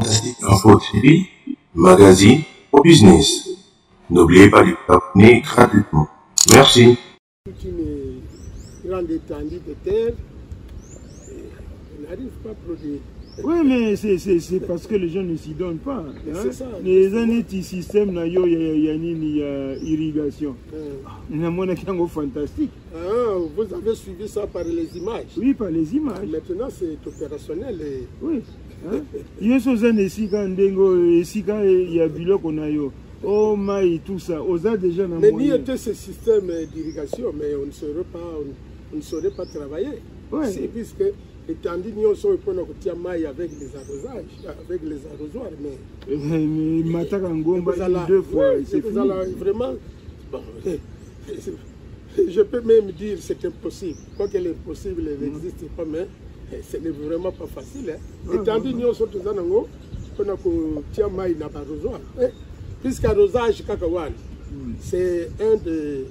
Fantastique Info TV, magazine au business. N'oubliez pas de vous abonner gratuitement. Merci. une grande étendue de terre. N'arrive pas à produire. Oui, mais c'est- c'est c'est parce que les gens ne s'y donnent pas. Hein. c'est ça. Les années, petit système, il y a- il y a nini, il y a irrigation. Fantastique ah, vous avez suivi ça par les images. oui par les images Maintenant, c'est opérationnel. Et... oui hein? yo so oza na esika ndenge oyo esika ya biloko na yo o mai tout ça oza déjà na Mais moyen. était ce système d'irrigation, mais on ne saurait pas, on, on ne saurait pas travailler. Ouais. C'est puisque étendue nyonso epona kotia mai avec les arrosages, avec les arrosoirs, mais Eh, mataka ngomba deux fois vraiment bon, je peux même dire c'est impossible l'impossible n'existe pas mais ce n'est vraiment pas facile hein. étendue nyonso toza nango mpona kotia mai na barosoir puisque arrosage kaka wana c'est un de,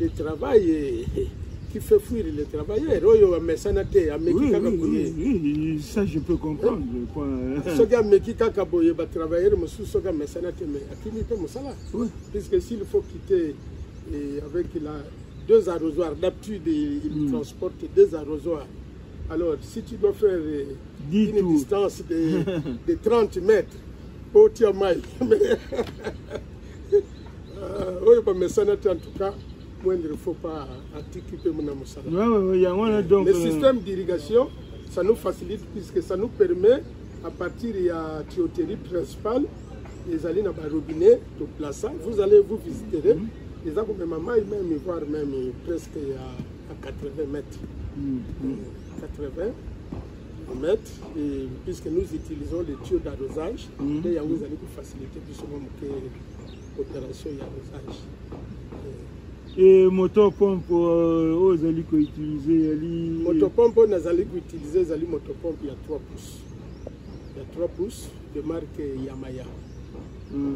de travail eh, qui fait fuir les travailleurs. Oyo amesana te ameki kaka boye ça je peux comprendre soki ameki kaka boye batravailleur mosusu soki amesana te mais akimi mpe mosala puisque s'il faut quitter eh, avec la, deux arrosoirs d'habitude il Mm. transporte deux arrosoirs alors si tu dois faire Dix une distance de, de 30 mètres po tia mai Ah, oyo bamesana te en tout cas moindre il faut pas atiki mpe mona mosala le euh, système d'irrigation, ça nous facilite puisque ça nous permet, à partir de la tuyauterie principale, les allées dans le robinet, de placer, vous allez vous visiter. Les gens comme maman, même voir même presque à, à 80 mètres. mm, mm. 80 mètres, et puisque nous utilisons les tuyaux d'arrosage, Mhm. et vous allez vous faciliter plus souvent l'opération d'arrosage. et moto pompe euh, oyo ozali koutilize yali Motopompe, oyo nazali koutilize ezali motopompe ya 3 pouces. Ya 3 pouces de marque Yamaya. Mm,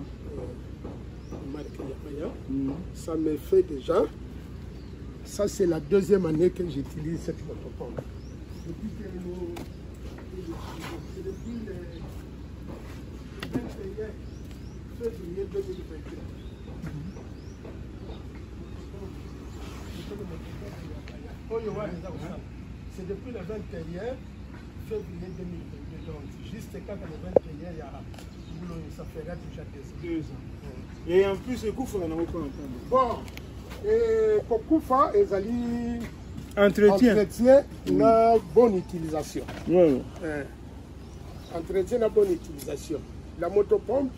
De marque Yamaya. mm. Ça me fait déjà. Ça, c'est la deuxième année que j'utilise cette motopompe. depuis que c'est depuis le 21 février 2021. C'est depuis le 21 février 2022, donc juste quand le 21 il y a ça fera déjà deux ans. Et en plus, le coup, il y en a encore. Bon, et pour Koufa, ils allaient. Entretien entretien na bonne utilisation Ouais. Eh, entretien na bonne utilisation la motopompe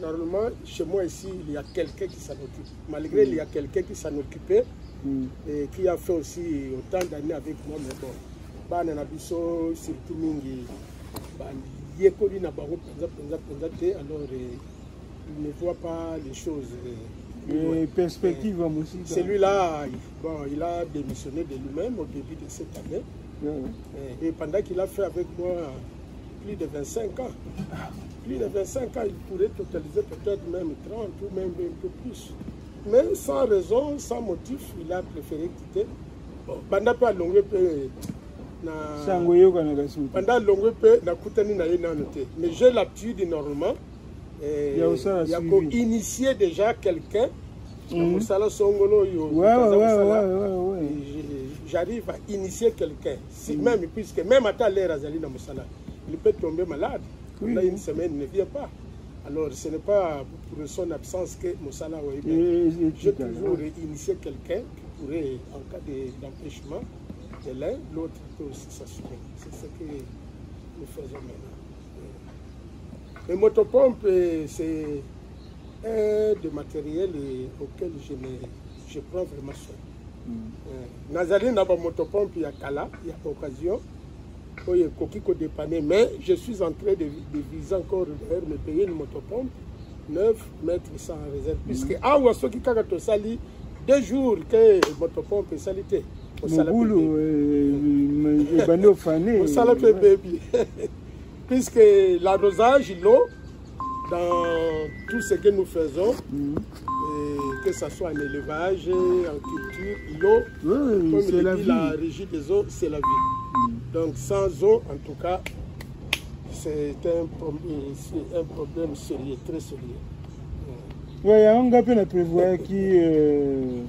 normalement chez moi ici il y a quelqu'un qui s'en occupe malgré il y a quelqu'un qui s'en occupait Mm. et qui a fait aussi autant d'années avec moi mais bon bana na biso surtout mingi bayekoli na bango mpenza mpenza mpenza te alors eh, il ne voit pas les choses eh. Et perspective mosika Celui-là, bon, il a démissionné de lui-même au début de cette année. Et pendant qu'il a fait avec moi plus de 25 ans, plus de 25 ans, il pourrait totaliser peut-être même 30 ou même un peu plus. Mais sans raison, sans motif, il a préféré quitter. Bon, pendant pas longue peu, pendant nano te. Mais j'ai l'habitude normalement. Eh, Ya kosala ya suivi. initier déjà quelqu'un. Mhm. j'arrive à initier quelqu'un, si même, puisque même à l'air Azali dans Moussala, il peut tomber malade. Oui. Là, une semaine, il ne vient pas. Alors, ce n'est pas pour son absence que Moussala et- et J'ai toujours initié quelqu'un qui pourrait, en cas de- d'empêchement de l'un, l'autre peut aussi s'assurer. C'est ce que nous faisons maintenant. Les motopompes, euh, c'est un des matériels euh, auquel je, me, je prends vraiment soin. Euh, nazali na bamotopompe ya kala ya occasion oyo ekoki kodépane mais je suis en train de, de viser encore d'ailleurs me payer une motopompe 9 mètres sans réserve puisque awa soki kaka tosali deux jours ke motopompe Osala pe mobulu eh, ebandi ofane osala bebi puisque l'arrosage l'eau dans tout ce que nous faisons Mm. que ce soit en élevage en culture l'eau Oui, Comme il la dit, vie. la régie des eaux, c'est la vie. Donc sans eau, en tout cas, c'est un, problème- un sérieux, très sérieux. Yango nga mpe na prévoyaki euh,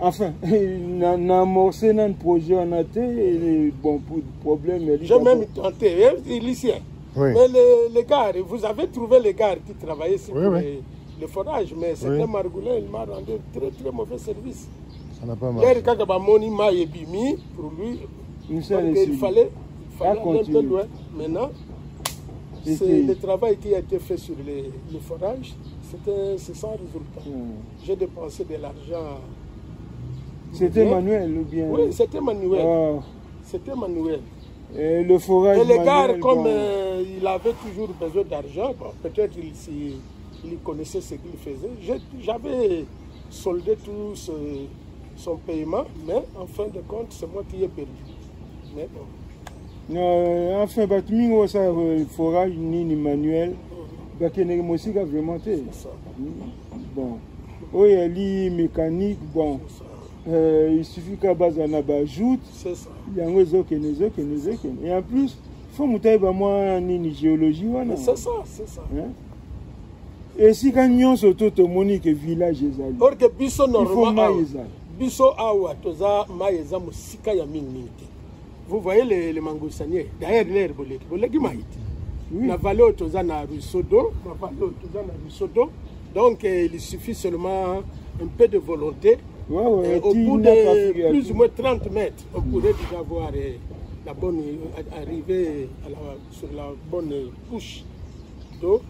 enfin na, na amorcé nani projet wana te et bon pour problème J'ai même tenté, hein, lycéen. Oui. Mais les, les gars, vous avez trouvé les gars qui travaillaient sur Oui, oui. les, les forages, mais c'était. Margoulin, il m'a rendu très très mauvais service. Ça n'a pas Hier, marché. quand Bamoni m'a ébimi, pour lui, le il fallait, il fallait aller un peu loin. Maintenant, c'est le travail qui a été fait sur les, les forages, c'était c'est sans résultat. Hmm. J'ai dépensé de l'argent. C'était Bien. Manuel ou bien Oui, c'était manuel. Ah, C'était manuel. Et le forage Et les gars, comme bon. euh, il avait toujours besoin d'argent, bon, peut-être il, il connaissait ce qu'il faisait. J'avais soldé tout ce- son paiement, mais en fin de compte, c'est moi qui ai perdu. Mais bon, Non, enfin bato mingi osala euh, forage nini manuel bakendeke mosika vraiment te c'est ça. bon oyo yali mécanique bon c'est ça, euh, il suffit ka bazala na bajoute yango ezokende ezokende ezokende et en plus fo moto ayeba mwa nini géologie wana Mais C'est ça, c'est ça. Hein? esika nyonso to tomoni ke village ezali Or que biso il faut normalement, mai ezala biso awa toza mai eza mosika ya te. Vous voyez les, les mangousaniers, derrière l'air boleki, boleki mai te. oui. na vallée oyo toza na ruisseau d'eau na vallée oyo toza na ruisseau d'eau donc euh, il suffit seulement un peu de volonté Ouais, ouais, Et au bout na de plus ou moins 30 mètres on pourrait déjà voir euh, la bonne euh, à la, sur la bonne couche d'eau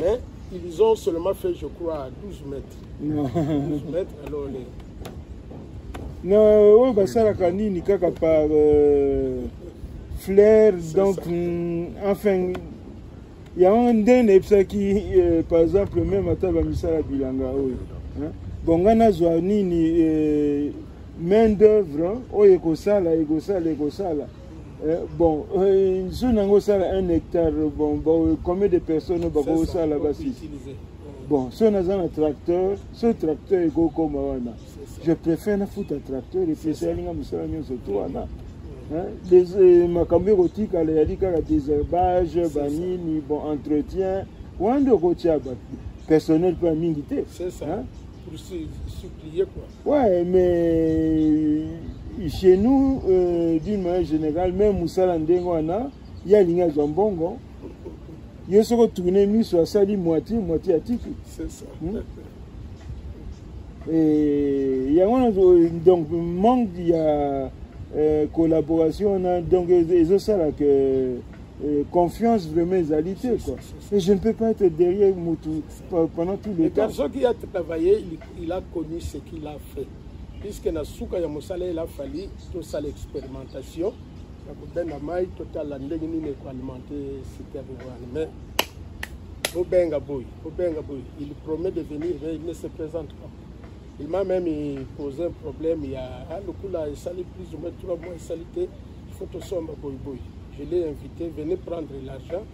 mais ils ont seulement fait je crois 12 mètres Non. 12 mètres alors les, na oyo basalaka nini kaka par euh, flair donc mm, enfin yango nde nayebisaki euh, par exemple même ata bamisala bilanga oyo hein. Bon nga nazwa nini euh, main d'œuvre oyo ekosala ekosala ekosala Eh, bon euh, osala un hectare bon, bon combien de personnes oyo c'est ça, on. Euh, bon so naza na tracteur so tracteur wana. C'est ça. je préfère nafuta tracteur epesa yalinga mosala nyonso to wana. Hein, des- eh, makambo ekotikala yali kaka désherbage banini bon entretien. Nde okotia ba personnel c'est ça. Hein? pour supplier quoi. Ouais, mais chez nous, euh, d'une manière générale, même Moussala Ndengwana, il y a l'ingage en bongo. Il y a ce retourné mis sur ça, dit moitié, moitié à titre. C'est ça. Hmm? Et il y a donc manque, il y a euh, collaboration, on a, donc ils ont ça là que. Euh, confiance vraiment ezali te quoi. Et je ne peux pas être derrière motu pe- pendant tout Le le temps. garçon qui a travaillé, il, il a connu ce qu'il a fait. Puisque na suka ya mosala il a fallu tosala expérimentation. Ya kobenga mai totala ndenge nini ekoalimenter citerne wana mais obenga boy obenga boy il promet de venir mais il ne se présente pas. Il m'a même posé un problème il y a ah, lokula esali plus ou moins trois mois esali te il faut tosomba boy boy je l'ai invité venez prendre l'argent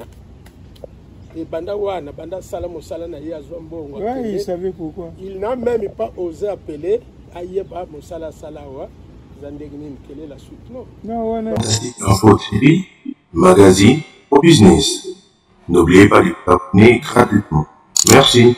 et banda wana banda sala mosala na ye azwa mbongo il savait pourquoi il n'a même pas osé appeler ayeba mosala asala awa eza ndenge nini quelle est la suite non non wana Fantastique Info TV, magazine au business. N'oubliez pas de vous abonner gratuitement. Merci.